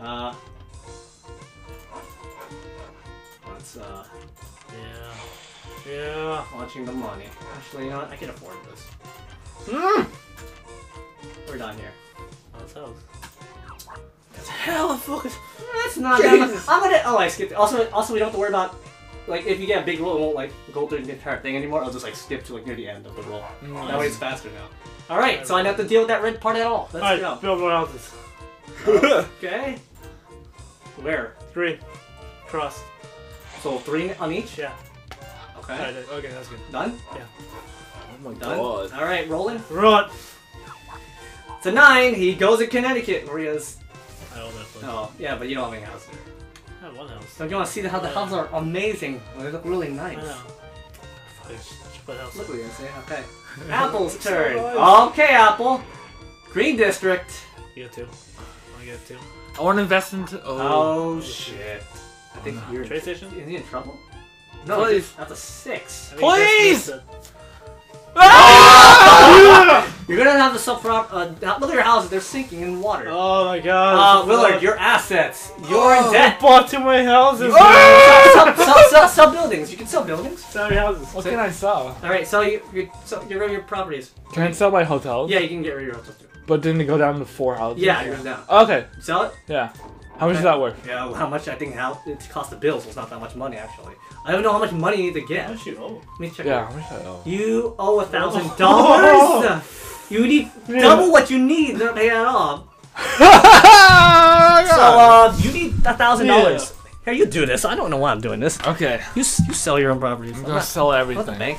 Uh. Let's uh. Yeah. Yeah. Watching the money. Actually, you know what? I can afford this. Mm! We're done here. That's house. That's hella focus. That's not that much. I'm gonna. Oh, I skipped. Also, also, we don't have to worry about. Like, if you get a big roll, it won't like go through the entire thing anymore. I'll just like skip to like near the end of the roll. That way it's faster now. All right, so I don't have to deal with that red part at all. Let's Alright, go. build more houses. Okay. Where? Three. Cross. So three on each. Yeah. Okay. Alright, okay, that's good. Done. Yeah. Oh my Done. god. All right, rolling. Run! It's a nine. He goes to Connecticut. Maria's. I own that place. Oh, yeah, but you don't have any house. I have one house. So you want to see how the houses are amazing. They look really nice. I know. Fuck, I should put house. Look what you're gonna say. Okay. Apple's turn. nice. Okay, Apple. Green District. You get two. I get two. I want to invest into. Oh. Oh, shit. I think no. you're. Train station? Is he in trouble? No, Please. he's- that's a six. I think Please! that's- You're gonna have to suffer. Uh, look at your houses; they're sinking in water. Oh my god. Uh, Willard, your assets. You're in Oh. I debt. bought too many houses. sell, sell, sell, sell buildings. You can sell buildings. Sell many houses. What can I sell? All right, sell you. you sell, get rid of your properties. Can I sell my hotels? Yeah, you can get rid of your hotels too. But didn't it go down to four houses? Yeah, you're down. Okay. Sell it. Yeah. How much is that worth? Yeah, well, how much I think how it cost the bills was not that much money actually. I don't know how much money you need to get. How much you owe? Let me check. Yeah. it. How much I owe? You owe a thousand dollars. You need double what you need to pay that off. So uh, you need a thousand dollars. Here, you do this. I don't know why I'm doing this. okay. You you sell your own properties. I'm I'm gonna not- sell I'm the everything. bank.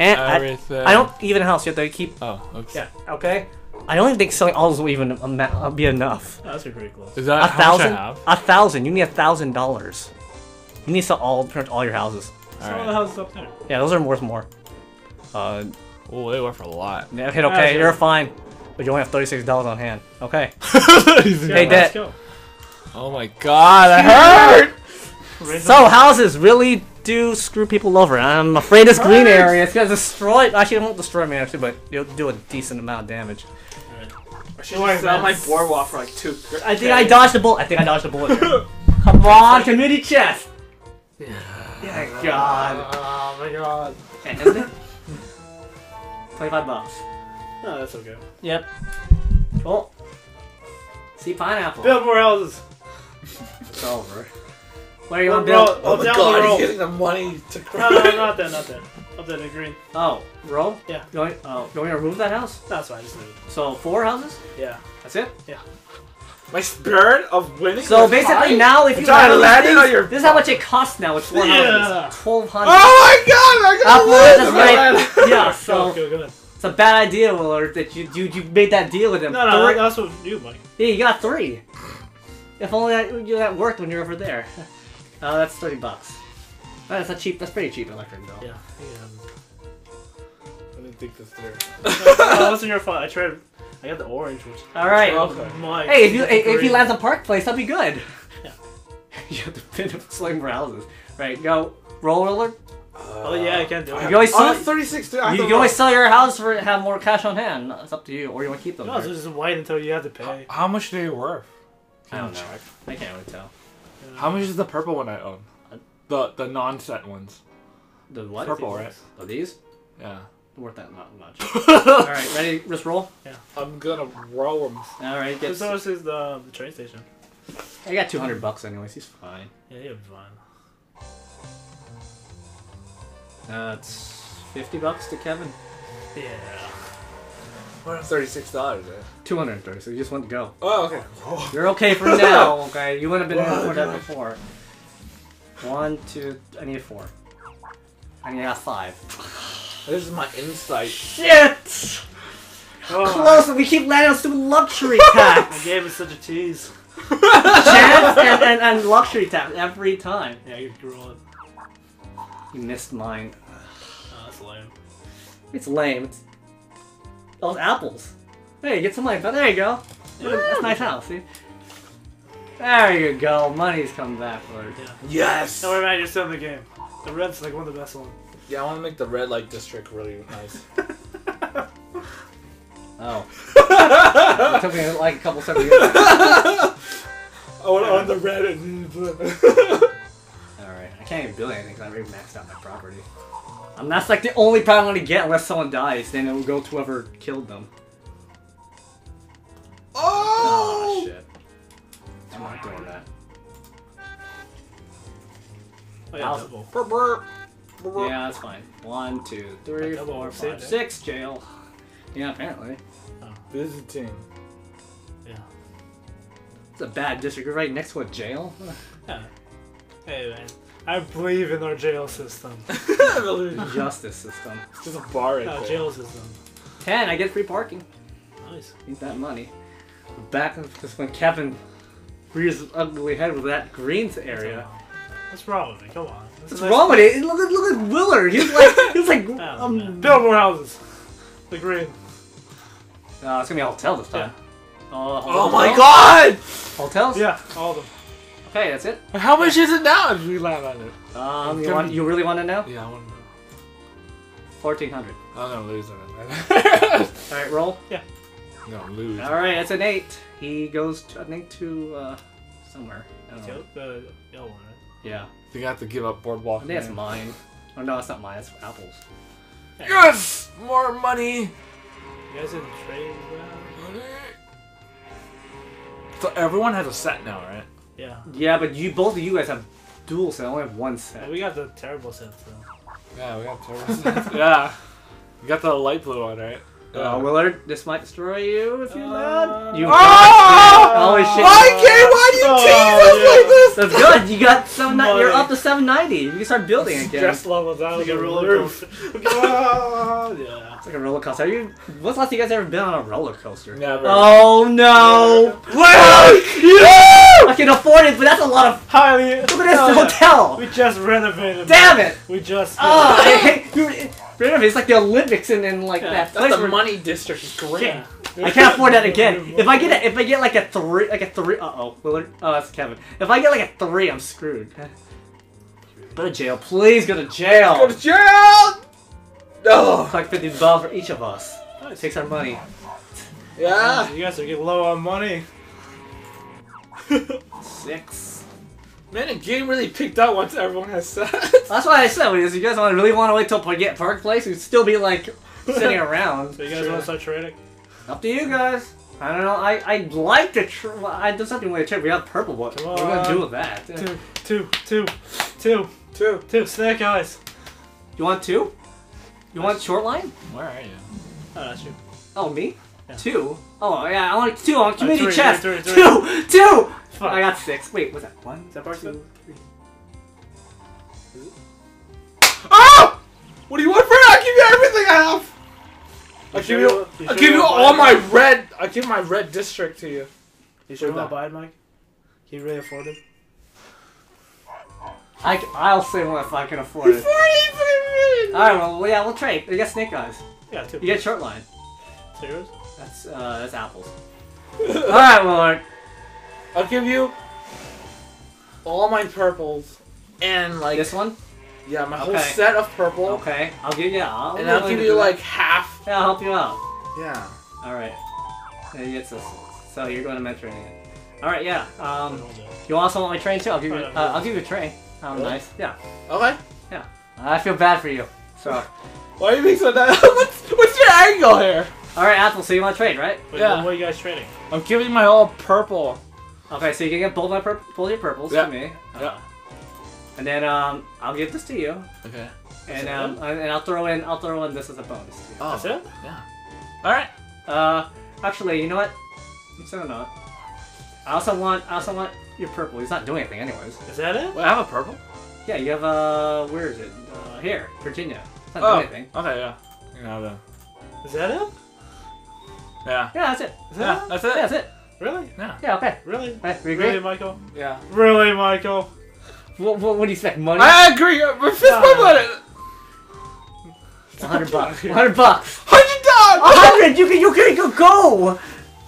And Everything. I don't even house. You have to keep. Oh. Okay. Yeah. Okay. I don't even think selling all those will even ama- uh, be enough. That's pretty close. Is that A how thousand. much I have? A thousand. You need a thousand dollars. You need to sell all pretty much all your houses. Some of the Alright. houses up there. Yeah, those are worth more. Uh, Oh, they worth a lot. Yeah, okay, okay you're it. fine. But you only have thirty-six dollars on hand. Okay. Yeah, Hey, let's Dad. go. Oh my god, I hurt! Raise So houses really do screw people over. I'm afraid this green area is gonna destroy. Actually, it won't destroy me actually, but it'll do a decent amount of damage. I should just sell my boardwalk for like two. I think I dodged a bullet. I think I dodged a bullet. Come on, community chest. Yeah, God. Oh my god. And isn't it? Twenty-five bucks. No, that's okay. Yep. Cool. See pineapple. Build more houses. It's over. Where are you Roll, want to build? roll, up, down, the roll. the money to No, no, not that, not that. Up there, the green. Oh, roll? Yeah. You want, oh, you want me to remove that house? That's fine, just leave. So, four houses? Yeah. That's it? Yeah. My spirit of winning. So basically high? now if you Until I have these landed things, on your- this is how much it costs now. It's four Yeah. Twelve hundred. Oh my god! I Apple got is to right. Yeah, so go, go ahead. it's a bad idea, Willard, that you you, you made that deal with him. No, no, Three- that's what you, Mike. Yeah, you got three. If only that, you that worked when you were over there. Uh, that's thirty bucks. That's a cheap. That's pretty cheap electric bill. Yeah. yeah. I didn't think this through. Oh, no, that wasn't your fault. I tried. I got the orange, which. All right. Oh okay. Mike. Hey, if you the if he lands on Park Place, that'd be good. Yeah. you have to pin him sling for houses. Right, go roll roller. Oh yeah, I can't do it. can always Oh, sell. that's 36 too. I You have can always sell your house for have more cash on hand. It's up to you, or you want to keep them. No, so just wait until you have to pay. How much are they worth? I don't know. check? I can't really tell. How much is the purple one I own? The the non-set ones. The what? Purple, right? Oh, these? Yeah. Worth that not much. All right, ready? Just roll. Yeah. I'm gonna roll them. All right, get. This ours is the, the train station. I got two hundred bucks anyways. He's fine. Yeah, you'll be fine. That's fifty bucks to Kevin. Yeah. Thirty-six dollars. Eh? Two hundred thirty. So you just want to go. Oh, okay. You're okay for now. Okay, you wouldn't have been able for that before. One, two. I need four. I need a five. This is my insight. Shit! Oh, Close. We keep landing on stupid luxury I tax. gave it such a tease. Chance and, and, and luxury tax every time. Yeah, you can roll it. You missed mine. Oh, that's lame. It's lame. It's those apples. Hey, get some. But there you go. That's a nice house. See? There you go. Money's come back for it. Yeah. Yes. Don't worry, man. You're still in the game. The red's like one of the best ones. Yeah, I want to make the red light district really nice. Oh. it took me like a couple seconds. I want to own the red and blue. Alright, I can't even build anything because I already maxed out my property. And that's like the only power I'm gonna get unless someone dies, then it will go to whoever killed them. Oh, yeah, I'll- double. Burp, burp. Burp, burp. Yeah, that's fine. One, two, three, A double four, saved five, it. six, jail. Yeah, apparently. Oh. Visiting. Yeah. It's a bad district. You're right next to a jail. Yeah. Hey man, I believe in our jail system. it's Justice system. It's just a bar right No, there. jail system. Ten, I get free parking. Nice. Need that money. Back because when Kevin rears his ugly head with that greens area. What's wrong with me? Come on. This What's is nice- wrong with it? Look at look at Willard. He's like he's like Oh, um. man. Build more houses. The green. Uh, it's gonna be a hotel this time. Uh, Oh my hotel? god! Hotels? Yeah, all of them. Okay, that's it. How much is it now if we land on it? Um, you want you really want to know? Yeah, I want to know. Fourteen hundred. I'm gonna lose on it. All right, roll. I'm gonna lose. All right, that's an eight. He goes, to, I think, to uh, somewhere. I don't know. Yellow, the yellow one, right? Yeah, I think I have to give up boardwalk. I think it's man. mine. Oh no, it's not mine. It's Apple's. Yes! More money! You guys didn't trade as well? So everyone has a set now, right? Yeah. Yeah, but you both of you guys have dual set. I only have one set. Yeah, we got the terrible sets though. Yeah, we got terrible sets. yeah. You got the light blue one, right? Uh, Willard, this might destroy you if you Uh, land. You Oh! Holy shit! Why, why do you Oh, tease us yeah. like this? That's good. You got seven. You're up to seven ninety. You can start building again. Stress levels out Like of a the roller roof. Ah, yeah. It's like a roller coaster. Have you? What's the last you guys ever been on a roller coaster? Never. Oh no! Well, I can afford it, but that's a lot of. Highly. Look at this Oh, yeah. hotel. We just renovated. Damn it! We just. Oh, I hate. you- Remember, it's like the Olympics and then like Yeah, that. that's place the where- money district is great. Yeah. I can't afford that again. If I get a, if I get like a three, like a three. Uh oh, Willard. Oh, that's Kevin. If I get like a three, I'm screwed. Go to jail, please. Go to jail. Go to jail! No. Collect fifty dollars for each of us. Nice. Takes our money. Yeah. You guys are getting low on money. Six. Man, the game really picked up once everyone has sets. That's why I said, is you guys want really want to wait till we get Park Place, we'd still be like sitting around. So you guys want to start trading? Up to you guys. I don't know. I I'd like to. Tr- well, I do something with a trip. We have purple. What? Come What are we gonna do with that? Two, two, two, two, Two. two. Snake eyes. You want two? You want short line? Where are you? Oh, that's you. Oh, me? Yeah. Two? Oh, yeah, I want two on uh, community three, chest. three, three, Two! Two! Fuck. I got six. Wait, was that one? Is that part two? three. Oh! What do you want for it? I'll give you everything I have. I'll give you. I'll give you all my red. I'll give my red district to you. You sure you to buy it, Mike? Can you really afford it? I, I'll say one if I can afford it. Alright, well, yeah, we'll trade. You get snake eyes. Yeah, two. You get short line. So yours? That's, uh, that's apples. Alright, Willard. I'll give you all my purples and like This one? yeah, my whole set of purple. Okay. I'll give you, I'll And I'll give you like that. half. Yeah, I'll help you out. Yeah. Alright. Yeah, you get this. So you're going to mentoring it. Alright, yeah. Um, you also want my train too? I'll give you, uh. I'll give you a train. Oh, Really? nice. Yeah. Okay. Yeah. I feel bad for you. So, Why are you being so nice? what's, what's your angle here? alright, Apple, so you want to trade, right? Wait, Yeah. What are you guys trading? I'm giving my all purple. Okay, so you can get both my pur- both your purples Yeah. to me. Yeah. And then um, I'll give this to you, Okay. and it um, and I'll throw in I'll throw in this as a bonus. To you. Oh. That's it? Yeah. All right. Uh, actually, you know what? I'm still not. I also want I also want your purple. He's not doing anything anyways. Is that it? Wait, I have a purple. Yeah, you have uh, where is it? Uh, here, Virginia. It's not Oh. doing anything. Okay. Yeah. You can have that. Is that it? Yeah. Yeah, that's it. Is Yeah. it? That's Yeah, it. that's it. Really? Yeah. Yeah, okay. Really? Hey, we agree. Really, Michael? Yeah. Really, Michael? What, what, what do you expect? Money? I agree. Uh, We're fist No. bump on it. Hundred bucks. Hundred bucks. Hundred A dollars. hundred. You can you can go go.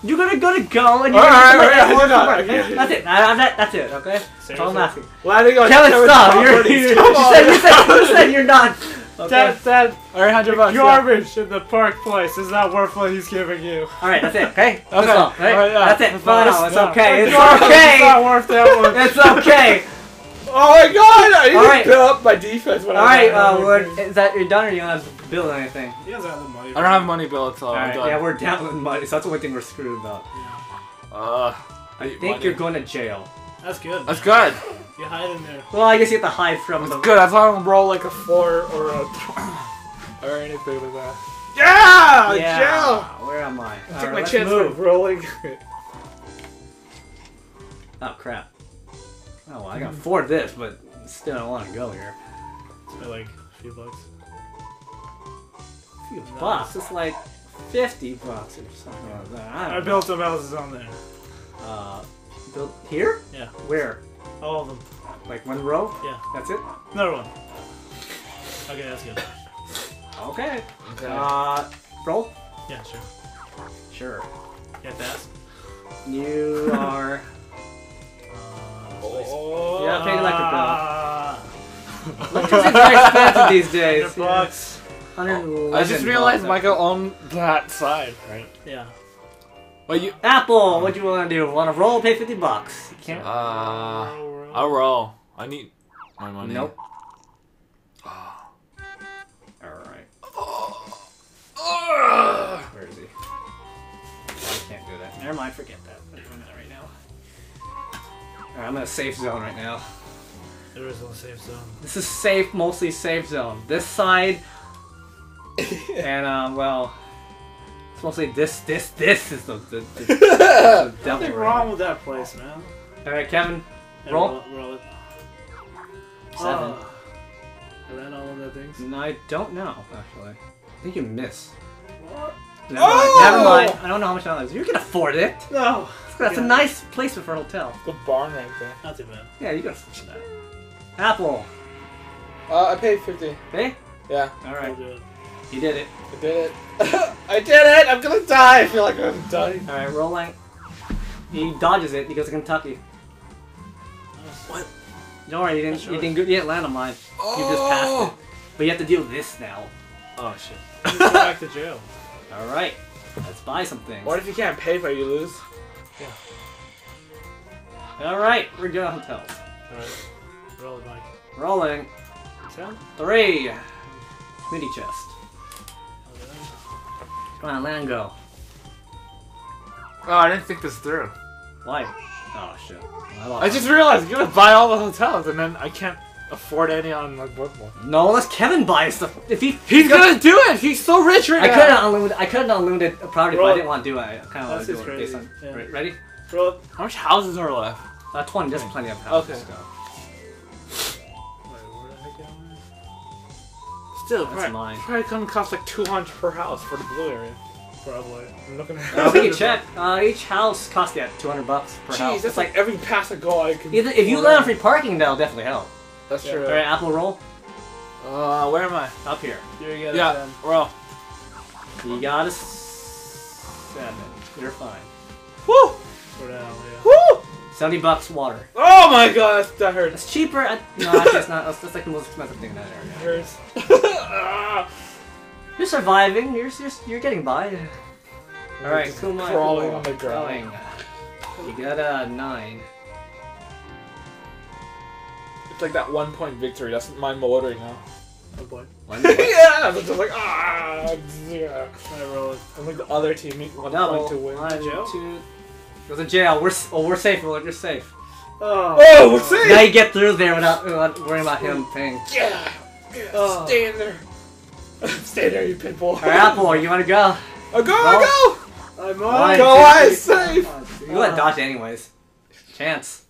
You're gonna go to go and you're Alright, gonna alright, get alright, more alright, work. okay. That's it. I- I- that- That's it. Okay. That's all I'm Seriously? asking. Landing on Kevin, Kevin's stop! You're, you Come on. said, you, said, you said you're not. Okay. That that Alright, hundred bucks. yeah. garbage in the park place is not worth what he's giving you. All right, that's it. Okay. That's Okay. all. Right? Alright, yeah. That's it. That's No, all. no, it's No, okay. It's It's okay. not worth that one. It's okay. Oh my god! I need Alright. to build up my defense when All I right, uh, we're, is that you're done or you don't have to build anything? He doesn't have the money. I don't have money built, so All I'm done. yeah, we're down in money, so that's the only thing we're screwed about. Yeah. Uh, I think you're going to jail. That's good. That's good. You hide in there. Well, I guess you have to hide from the. That's good. I thought as I don't roll like a four or a or anything like that. Yeah, Yeah. jail. Where am I? I All take right, my chance move. of rolling. Oh crap. Oh, well, I can afford this, but still don't want to go here. For like a few bucks. A few Nice. bucks. It's like fifty bucks or something like that. I, I built some houses on there. Uh, built here? Yeah. Where? All of them. Like one row? Yeah. That's it. Another one. Okay, that's good. Okay. Okay. Uh, roll. Yeah, sure. Sure. You have to ask. You are. Uh, oh. Yeah, pay the electric bill. Electricity's very expensive these days. 100 bucks. Hundred. I just realized Michael owned that side, right? Yeah. Well, you. Apple, what do you want to do? Want to roll? Pay fifty bucks. You can't. Uh, I'll roll. I need my money. Nope. All right. Ugh. Where is he? I can't do that. Never mind. Forget that. I'm doing that right now. All right, I'm in a safe zone right now. There is no safe zone. This is safe, mostly safe zone. This side, and um, well, it's mostly this, this, this is the the, the, the devil. Nothing right wrong with that place, man. All right, Kevin. Hey, Roll. it, roll it. Seven. Oh. I ran all of the things. No, I don't know actually. I think you miss. What? Never, mind. Oh! Never mind. I don't know how much that is. You can afford it. No. That's a Yeah. nice placement for a hotel. The barn right there. Not too bad. Yeah, you can afford that. Apple. Uh, I paid fifty. Okay. Yeah, All right. I'll do it. You did it. I did it. I did it. I'm gonna die. I feel like I'm dying. All right. Rolling. He dodges it. He goes to Kentucky. What? Don't worry. You didn't. That's You didn't. You didn't land on mine. You just passed oh! it. But you have to deal with this now. Oh shit. Go back to jail. All right. Let's buy some things. What if you can't pay but you lose? Yeah. All right. We're good on hotels. Alright. Roll it, Mike. Rolling. Ten? Three. Mini chest. Come on, land go. Oh, I didn't think this through. Why? Oh shit. I. I just realized you're gonna buy all the hotels and then I can't afford any on like Brookmore. no. Let's Kevin buy stuff. If he He's gonna do it. He's so rich right I now. could have unlimited. I could have unlimited property, but I didn't want to do it. I kind of want to do it based crazy. on. Yeah. Right, ready? Roll it. How much houses are left? Uh, Twenty. There's plenty of houses. Okay. Still, That's probably, mine. probably gonna cost like 200 per house for the blue area. Probably. I'm looking at Uh, we can check. Uh, each house costs yeah, 200 bucks per Jeez, house. that's like every pass I go I can. Either if you afford let on free parking, that'll definitely help. That's Yeah. true. All right, Apple roll Uh, where am I? up here. Here you go. Yeah, Ten. roll. You got a s- seven. You're fine. Woo! For now, yeah. Woo! 70 bucks water. Oh my god, that- that hurts. That's cheaper. At, no, actually, it's not. That's, that's like the most expensive thing in that area. Hurts. You're surviving. You're you're, you're getting by. All right, Just Kumai. crawling on the ground. Crawling. You got a nine. It's like that one point victory. That's my motor now. Oh boy. One. yeah, it's just like ah. Yeah. I roll it. I'm like the other team need one Double. point to win. One, Jail? two. Go to jail. We're s- oh, we're safe. Willard. You're safe. Oh. Oh, what's it? Now you get through there without, without worrying about him paying. Yeah. Yeah. Oh. Stay in there. Stay there, you pitbull. All right, Apple. You want to go? Oh, go, go! I'm One, on. Go two, on, three, safe. four, five, six. You let dodge anyways. Chance.